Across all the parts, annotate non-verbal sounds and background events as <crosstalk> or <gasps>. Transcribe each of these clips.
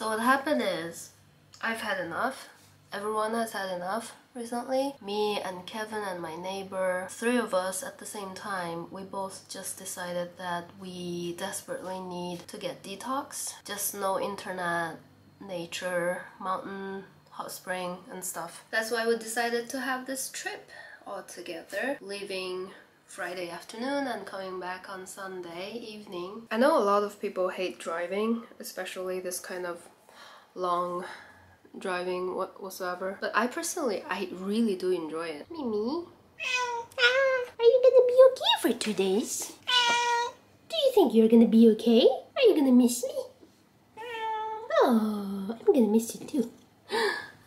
So what happened is, I've had enough. Everyone has had enough recently. Me and Kevin and my neighbor, three of us at the same time, we both just decided that we desperately need to get detox. Just no internet, nature, mountain, hot spring and stuff. That's why we decided to have this trip all together, leaving Friday afternoon and coming back on Sunday evening. I know a lot of people hate driving, especially this kind of long driving whatsoever. But I personally, I really do enjoy it. Mimi, are you gonna be okay for two days? Do you think you're gonna be okay? Are you gonna miss me? Oh, I'm gonna miss you too. <gasps>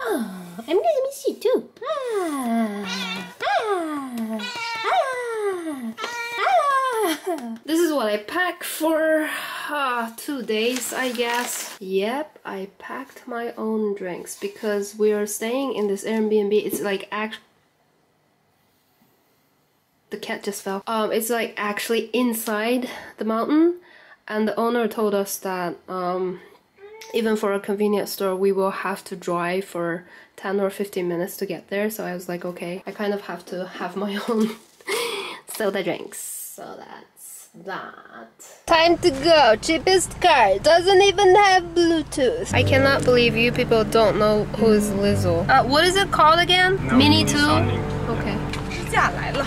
Oh, I'm gonna miss you too. Ah, ah. This is what I pack for uh, two days, I guess. Yep, I packed my own drinks because we are staying in this Airbnb. It's like act. The cat just fell. Um, it's like actually inside the mountain, and the owner told us that um, even for a convenience store, we will have to drive for 10 or 15 minutes to get there. So I was like, okay, I kind of have to have my <laughs> own soda drinks. So that that. Time to go. Cheapest car. Doesn't even have Bluetooth. I cannot believe you people don't know who is Lizzo. Uh, what is it called again? No, Mini 2? Okay. 假来了，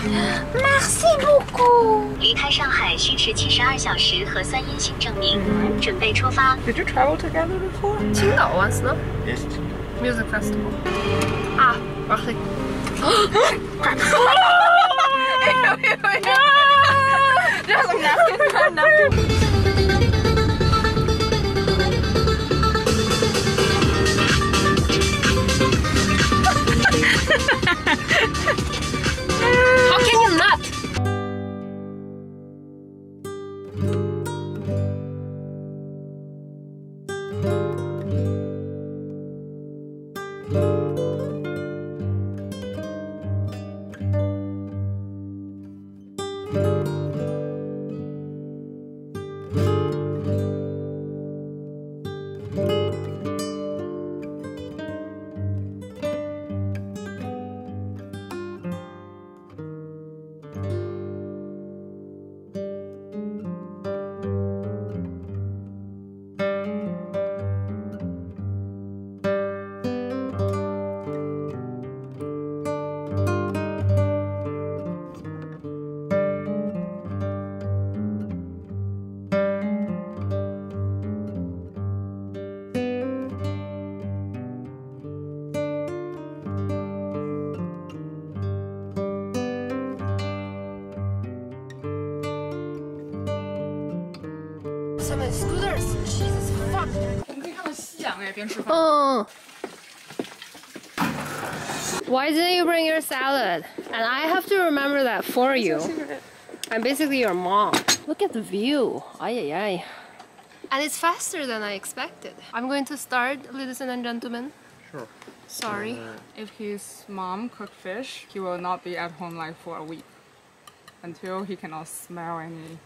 Merci <gasps> beaucoup。离开上海需持七十二小时核酸阴性证明，准备出发。Did you travel together before? 青岛 once, no? Yes. Music festival. Ah, actually. <gasps> <gasps> <laughs> Just a napkin, napkin. How can you not? scooters. Jesus fuck. 你可以看到夕阳哎，边吃饭。 Oh. Why didn't you bring your salad? And I have to remember that for you. I'm basically your mom. Look at the view. Ay, ay, ay. And it's faster than I expected. I'm going to start, ladies and gentlemen. Sure. Sorry. If his mom cooked fish, he will not be at home like for a week until he cannot smell any.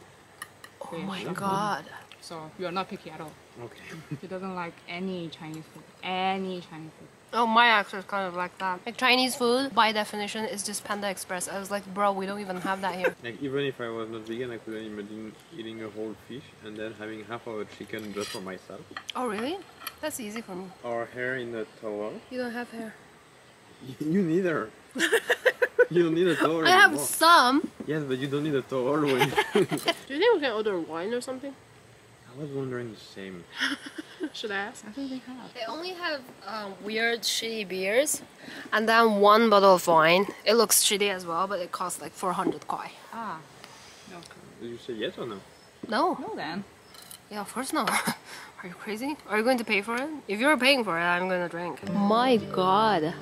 Oh my god. So you are not picky at all. Okay. she doesn't like any Chinese food. Any Chinese food. Oh, my accent is kind of like that. Like Chinese food, by definition, is just Panda Express. I was like, bro, we don't even have that here. <laughs> Like even if I was not vegan, I couldn't imagine eating a whole fish and then having half of a chicken just for myself. oh, really? That's easy for me. Or hair in a towel. You don't have hair. <laughs> You neither. <laughs> you don't need a towel I have some. Yes, but you don't need a towel when. Do you think we can order wine or something? I was wondering the same. <laughs> Should I ask? I think they have. They only have um, weird, shitty beers, and then one bottle of wine. It looks shitty as well, but it costs like 400 kuai. Ah. No. Did you say yes or no? No. No then. Yeah, of course not. <laughs> Are you crazy? Are you going to pay for it? If you're paying for it, I'm gonna drink. My god.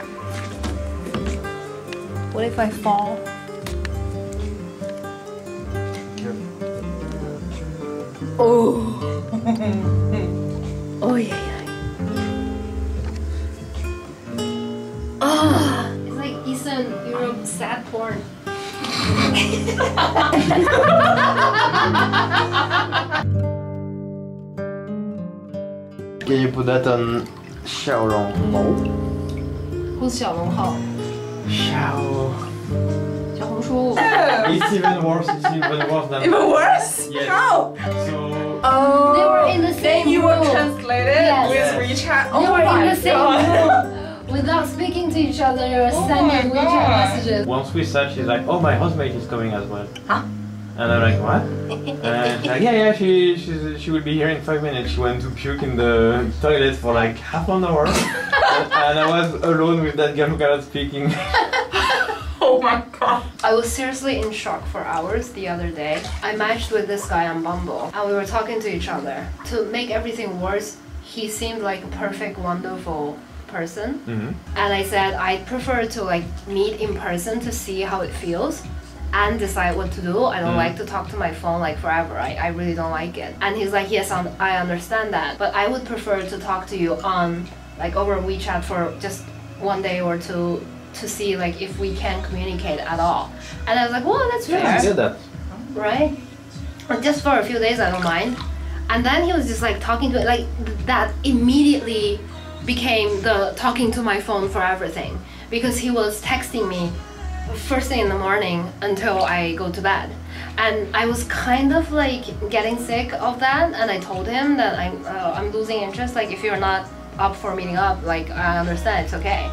<laughs> What if I fall? Oh. oh yeah. yeah. Oh. It's like Eastern Europe sad porn. Can you put that on, Xiaolong Hos Xiaolong Shower. Oh. It's even worse. It's even worse than. Even worse? Yes. How? So. Oh. They were in the same room. You were translated yes. with WeChat. Oh they were in the same God. room. <laughs> Without speaking to each other, you were oh sending WeChat messages. Once we said, she's like, "Oh, my housemate is coming as well." Huh? And I'm like, what? <laughs> and like, yeah, yeah, she, she, she will be here in five minutes. She went to puke in the toilet for like half an hour. <laughs> and, and I was alone with that girl who cannot speaking. <laughs> Oh my god. I was seriously in shock for hours the other day. I matched with this guy on Bumble and we were talking to each other. To make everything worse, he seemed like a perfect, wonderful person. Mhm. And I said I prefer to like meet in person to see how it feels and decide what to do. I don't Mm. like to talk to my phone like forever. I, I really don't like it. And he's like, yes, I'm- I understand that, but I would prefer to talk to you on like over WeChat for just one day or two to see like if we can communicate at all. And I was like, well, that's fair Yeah, I get that. right? Or just for a few days, I don't mind. And then he was just like talking to it, like th- that immediately became the talking to my phone for everything because he was texting me first thing in the morning until I go to bed. And I was kind of like getting sick of that, and I told him that I'm uh, I'm losing interest. Like if you're not up for meeting up, like I understand, it's okay.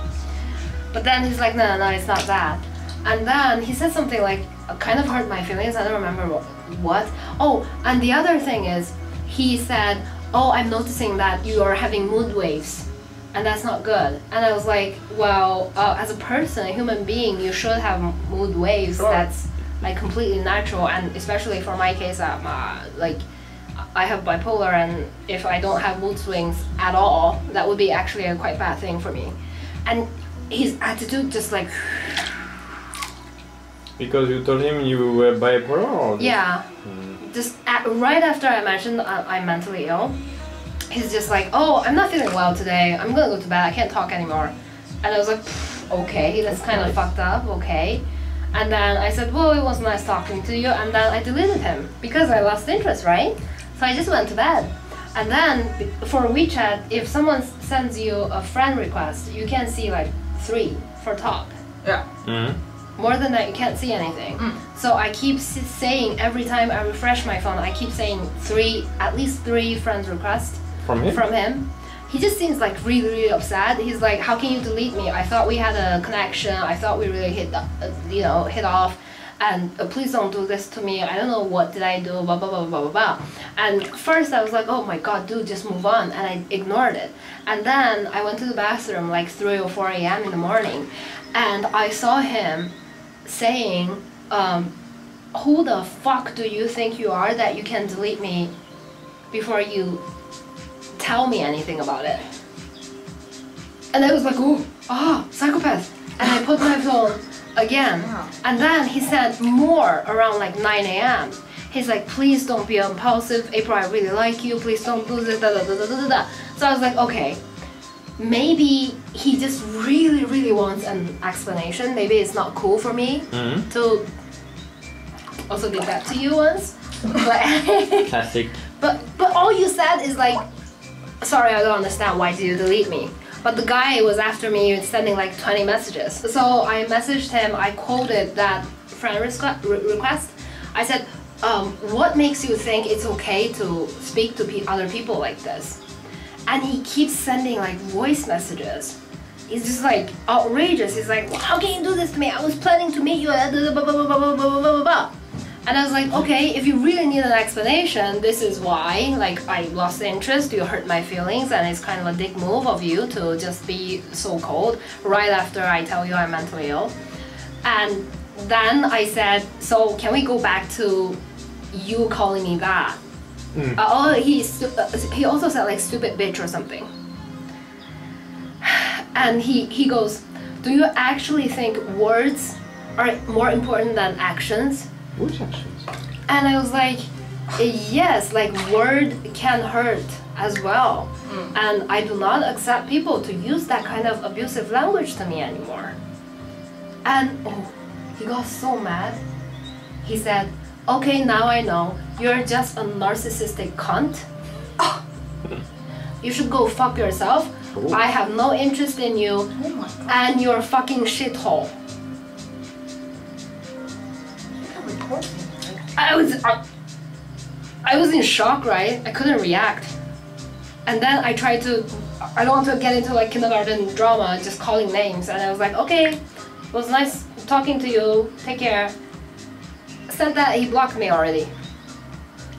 But then he's like, no, no, no, it's not that. And then he said something like, kind of hurt my feelings. I don't remember wh- what. Oh, and the other thing is, he said, oh, I'm noticing that you are having mood waves. And that's not good. And I was like, well, uh, as a person, a human being, you should have mood waves. Sure. That's like completely natural. And especially for my case, I'm uh, like, I have bipolar, and if I don't have mood swings at all, that would be actually a quite bad thing for me. And his attitude just like, Because you told him you were bipolar or yeah, just at, right after I mentioned uh, I'm mentally ill, he's just like, oh, I'm not feeling well today. I'm gonna go to bed. I can't talk anymore. And I was like, "Pfft, okay, that's kind of fucked up. Okay. And then I said, well, it was nice talking to you. And then I deleted him because I lost interest, right? So I just went to bed. And then for WeChat, if someone sends you a friend request, you can see like three for top. Yeah. Mhm. More than that, you can't see anything. So I keep saying every time I refresh my phone, I keep saying three, at least three friends requests From him? from him. He just seems like really, really upset. He's like, "How can you delete me? I thought we had a connection. I thought we really hit, uh, you know, hit off." And uh, please don't do this to me. I don't know what did I do. Blah blah blah blah blah blah. And first I was like, "Oh my god, dude, just move on," and I ignored it. And then I went to the bathroom like three or four a.m. in the morning, and I saw him saying, um, "Who the fuck do you think you are that you can delete me before you tell me anything about it?" And I was like, "Oh, ah, psychopath!" And I put my phone again, Wow. and then he sent more around like 9 a.m. He's like, "Please don't be impulsive, April. I really like you. Please don't do this. Da, da, da, da, da, da, da. So I was like, "Okay." Maybe he just really, really wants an explanation. Maybe it's not cool for me Mhm. to also did that to you once. But, <laughs> Classic. but but all you said is like, sorry, I don't understand. Why did you delete me? But the guy was after me sending like 20 messages. So I messaged him, I quoted that friend request. I said, um, what makes you think it's okay to speak to other people like this? And he keeps sending like voice messages. He's just like outrageous. He's like, how can you do this to me? I was planning to meet you at blah, blah, blah, blah, blah, blah, blah, blah. And I was like, okay, if you really need an explanation, this is why. Like, I lost interest, you hurt my feelings, and it's kind of a dick move of you to just be so cold right after I tell you I'm mentally ill. And then I said, so can we go back to you calling me that? Uh, oh, he, uh, he also said like stupid bitch or something. <sighs> And he, he goes, do you actually think words are more important than actions? Which actions? And I was like, yes, like word can hurt as well. Hmm. And I do not accept people to use that kind of abusive language to me anymore. And oh, he got so mad. He said, Okay, now I know. You're just a narcissistic cunt. <laughs> You should go fuck yourself. I have no interest in you. Oh and you're a fucking shithole. I was I, I was in shock, right? I couldn't react. And then I tried to I don't want to get into like kindergarten drama, just calling names. And I was like, okay, it was nice talking to you. Take care. Said that he blocked me already.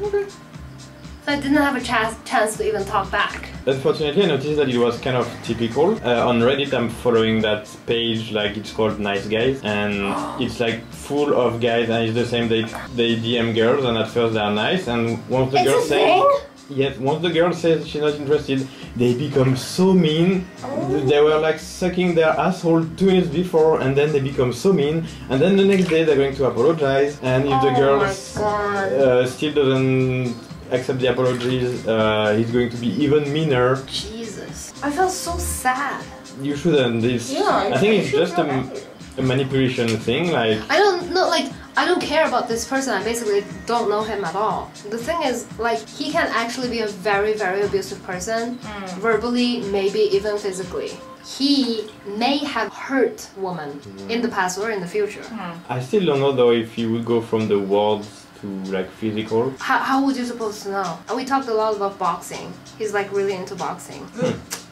Okay. So I didn't have a chance chance to even talk back. Unfortunately, I noticed that it was kind of typical. Uh, on Reddit, I'm following that page, like it's called Nice Guys, and <gasps> it's like full of guys, and it's the same. They they DM girls, and at first they are nice, and once the girl says yes, once the girl says she's not interested, they become so mean. They were like sucking their asshole two minutes before, and then they become so mean, and then the next day they're going to apologize, and if the Oh girl uh, still doesn't accept the apologies, uh, he's going to be even meaner. Jesus. I felt so sad. You shouldn't. This, Yeah, I think it's just a, a manipulation thing. Like, I don't know, like, I don't care about this person. I basically don't know him at all. The thing is, like, he can actually be a very, very abusive person, hmm. verbally, maybe even physically. He may have hurt women in the hmm. past or in the future. Hmm. I still don't know though if he would go from the words to like physical. How, how would you supposed to know? We talked a lot about boxing. He's like really into boxing.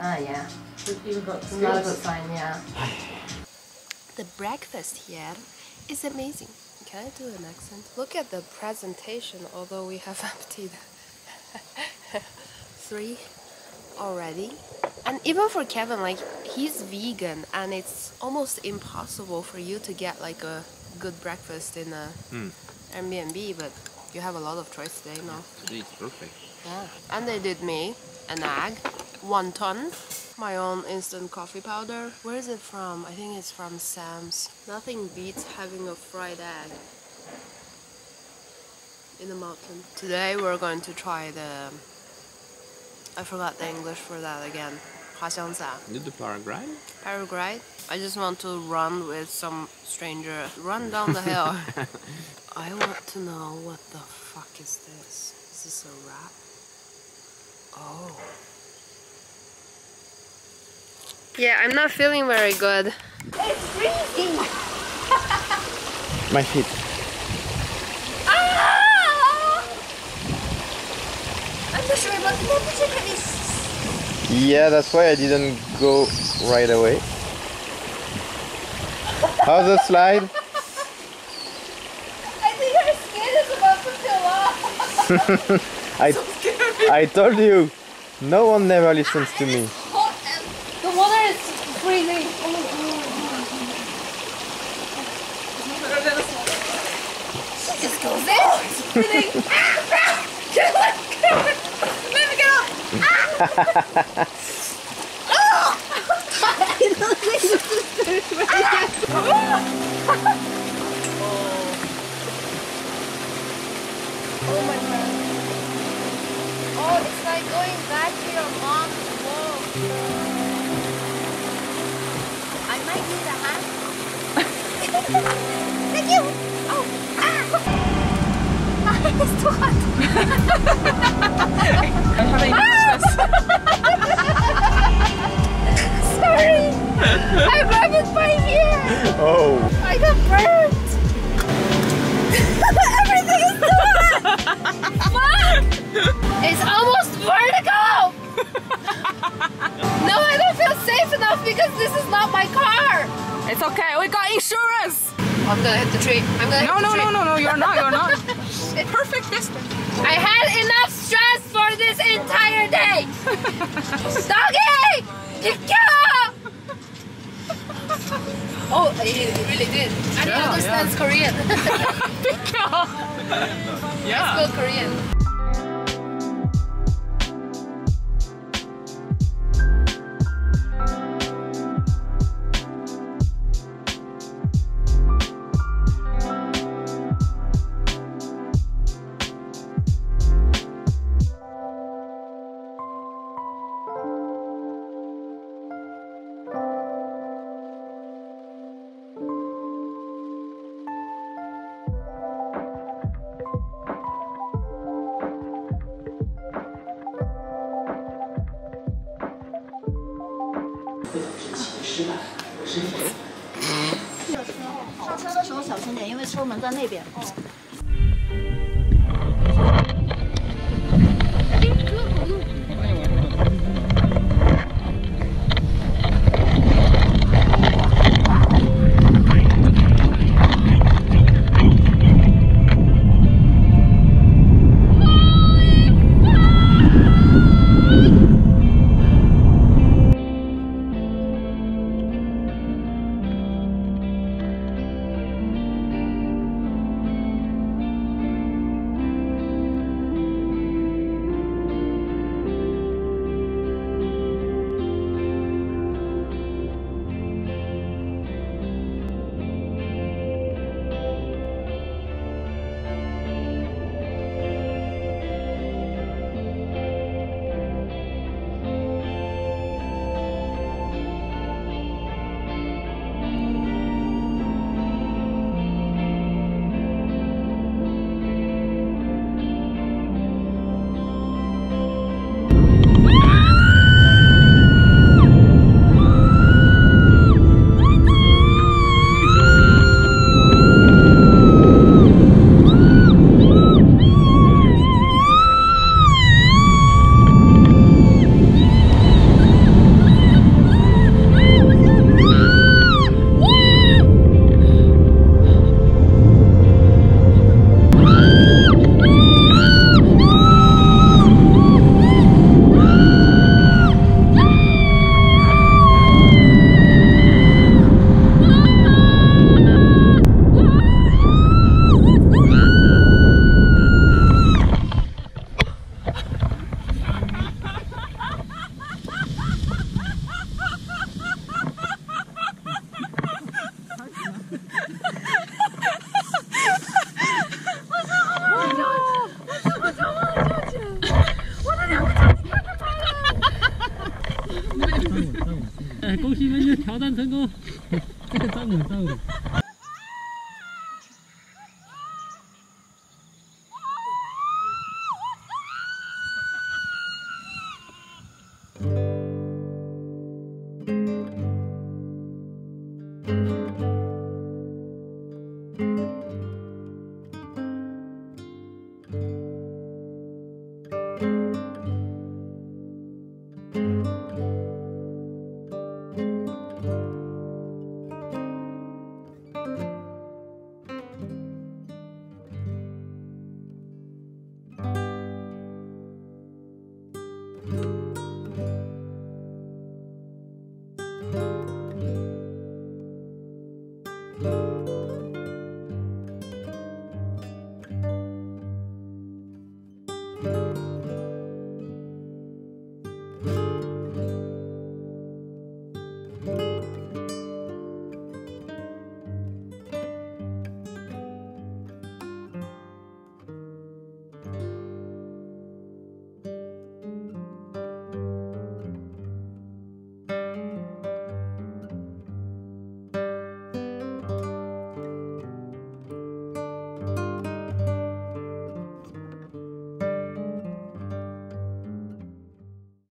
Ah, yeah. You got It's not a good sign, yeah. The breakfast here is amazing. Can I do an accent? Look at the presentation, although we have <laughs> emptied <laughs> three already. And even for Kevin, like he's vegan and it's almost impossible for you to get like a good breakfast in a Airbnb, but you have a lot of choice today now. Today is perfect. Yeah. And they did me an egg, one ton, my own instant coffee powder. Where is it from? I think it's from Sam's. Nothing beats having a fried egg in the mountain. Today we're going to try the. I forgot the English for that again. 滑翔伞. Did the paraglide? Paraglide. I just want to run with some stranger. Run down the hill. <laughs> I want to know what the fuck is this? Is this a wrap? Oh. Yeah, I'm not feeling very good. My feet. Yeah, that's why I didn't go right away. How's the slide? <laughs> I think her skin is about to peel off. <laughs> I, I told you, no one never listens to me. The water is freezing. She Just goes in. It's freezing. Get away, get away. Let me get off. Oh my god. Oh, it's like going back to your mom's womb. I might need a hand. Thank you. Oh, ah. <laughs> it's too hot. I have an English Sorry. I grabbed it by here. Oh, I got burnt. <laughs> Everything is too hot. Fuck. It's almost vertical. no, I don't feel safe enough because this is not my car. It's okay, we got insurance! I'm gonna hit the tree. I'm gonna No, hit the no, tree. no, no, no, you're not, you're not. <laughs> Perfect distance. I had enough stress for this entire day. Doggy! Kikyo! oh, he, really did. And he Yeah, understands Korean. <laughs> <laughs> Yeah. Spoke Korean. 在那边挑战成功，上了上了。Thank.